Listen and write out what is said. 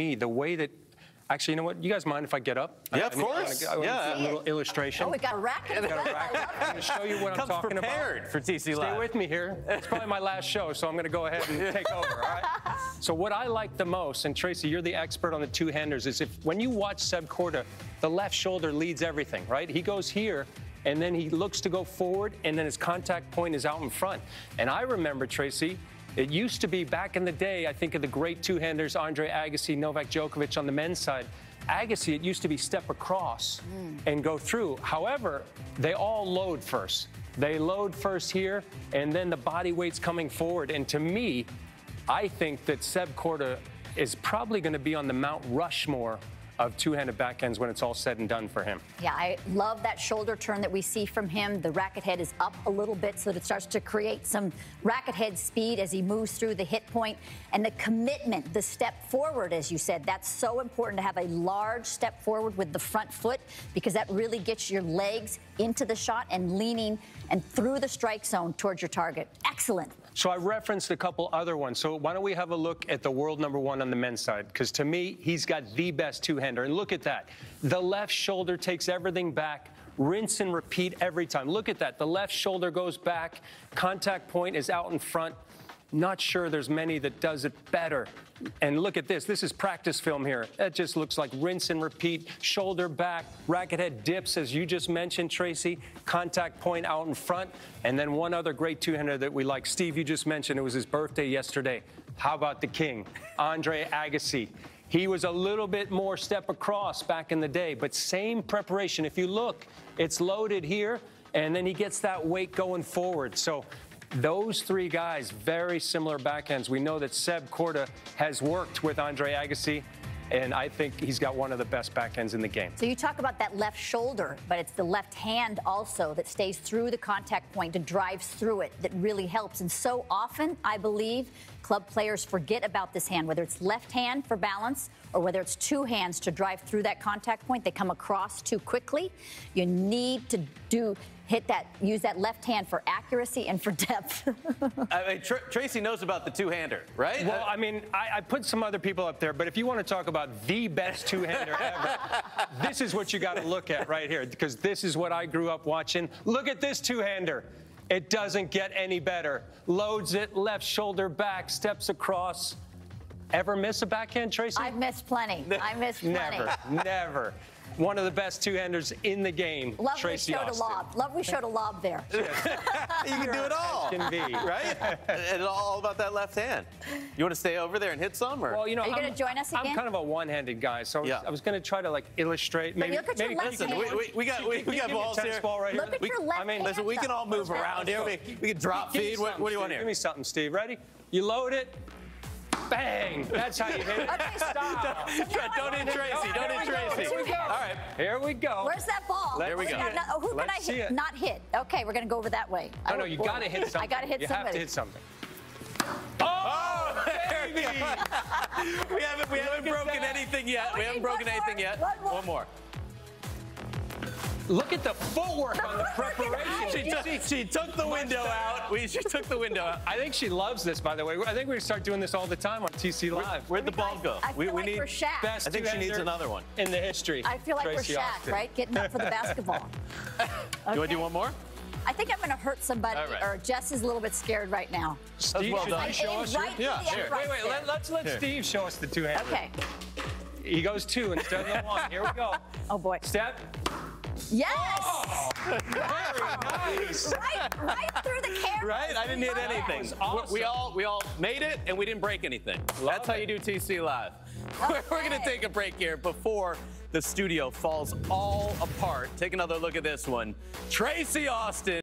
me, the way that Actually, you know what? You guys mind if I get up? Yeah, I, of I need- I course. wanna- I Yeah. a little illustration. Oh, we got a racket. Got a racket. I'm going to show you what I'm talking prepared about. for TC Stay with me here. It's probably my last show, so I'm going to go ahead and take over. All right. So what I like the most, and Tracy, you're the expert on the two-handers, is if when you watch Seb Korda, the left shoulder leads everything, right? He goes here. And then he looks to go forward, and then his contact point is out in front. And I remember, Tracy, it used to be back in the day, I think of the great two-handers, Andre Agassi, Novak Djokovic on the men's side. Agassi, it used to be step across hmm. and go through. However, they all load first. They load first here, and then the body weight's coming forward. And to me, I think that Seb Korda is probably going to be on the Mount Rushmore of two-handed backhands when it's all said and done for him. Yeah, I love that shoulder turn that we see from him. The racket head is up a little bit so that it starts to create some racket head speed as he moves through the hit point. And the commitment, the step forward, as you said, that's so important to have a large step forward with the front foot because that really gets your legs into the shot and leaning and through the strike zone towards your target. Excellent. So I referenced a couple other ones. So why don't we have a look at the world number one on the men's side? Because to me, he's got the best two-hander. And look at that. The left shoulder takes everything back. Rinse and repeat every time. Look at that. The left shoulder goes back. Contact point is out in front. Not sure there's many that does it better. And look at this. This is practice film here. That just looks like rinse and repeat. Shoulder back, racket head dips, as you just mentioned, Tracy. Contact point out in front. And then one other great two-hander that we like. Steve, you just mentioned it was his birthday yesterday. How about the king, Andre Agassi? He was a little bit more step across back in the day, but same preparation. If you look, it's loaded here, and then he gets that weight going forward. So those three guys, very similar backhands. We know that Seb Korda has worked with Andre Agassi, and I think he's got one of the best backhands in the game. So you talk about that left shoulder, but it's the left hand also that stays through the contact point and drives through it that really helps. And so often, I believe, club players forget about this hand, whether it's left hand for balance or whether it's two hands to drive through that contact point. They come across too quickly. You need to do hit that, use that left hand for accuracy and for depth. I mean, Tr- Tracy knows about the two-hander, right? Well, I mean, I, I put some other people up there, but if you want to talk about the best two-hander ever, this is what you got to look at right here, because this is what I grew up watching. Look at this two-hander. It doesn't get any better. Loads it, left shoulder back, steps across. Ever miss a backhand, Tracy? I've missed plenty. I missed plenty. Never, never. One of the best two-handers in the game, Love Tracy we showed Austin. a lob. Love we showed a lob there. you can do it all, Can be. right? and it's all about that left hand. You want to stay over there and hit some, or Well, you know, Are you gonna join us I'm kind of a one-handed guy, so I was- Yeah. I was going to try to like illustrate. Maybe, look at your maybe left listen, hand. we, we, we got we, we got me a balls tennis here. ball right Look here. at We- your left I mean, hand. Listen, we can all move around here. We, we can drop feed. What, what do you want here? Give me something, Steve. Ready? You load it. Bang! That's how you hit it. Okay, stop. Don't hit Tracy. Don't hit Tracy. Here we go. All right. Here we go. Where's that ball? There we Who go. got- who can Let's I hit? Not hit. Okay, we're gonna go over that way. No, no, you Oh, got to hit something. I gotta hit you somebody. have to hit something. Oh, oh baby! we haven't we haven't broken anything yet. Oh, We we haven't need broken one anything more. yet. One more. One more. Look at the footwork on the preparation. She You took, she took the window out. We, she took the window out. I think she loves this, by the way. I think we're going to start doing this all the time on TC Live. Where'd the ball go? I feel we, we like need we're Shaq. Best I think she needs another one. in the history. I feel like Tracy we're Shaq, Austin. right? Getting up for the basketball. Do you want to do one more? I think I'm gonna hurt somebody, All right. or Jess is a little bit scared right now. Steve, well should done. I show us right your- to the here. Wait, wait, let, let's let Here. Steve show us the two-hander. Okay. He goes two instead of the one. Here we go. Oh boy. Step. Yes. Oh, very nice. Right, right through the camera. Right? I didn't hit Love anything. awesome. We all we all made it and we didn't break anything. That's how you do TC Live. We're, we're gonna take a break here before the studio falls all apart. Take another look at this one. Tracy Austin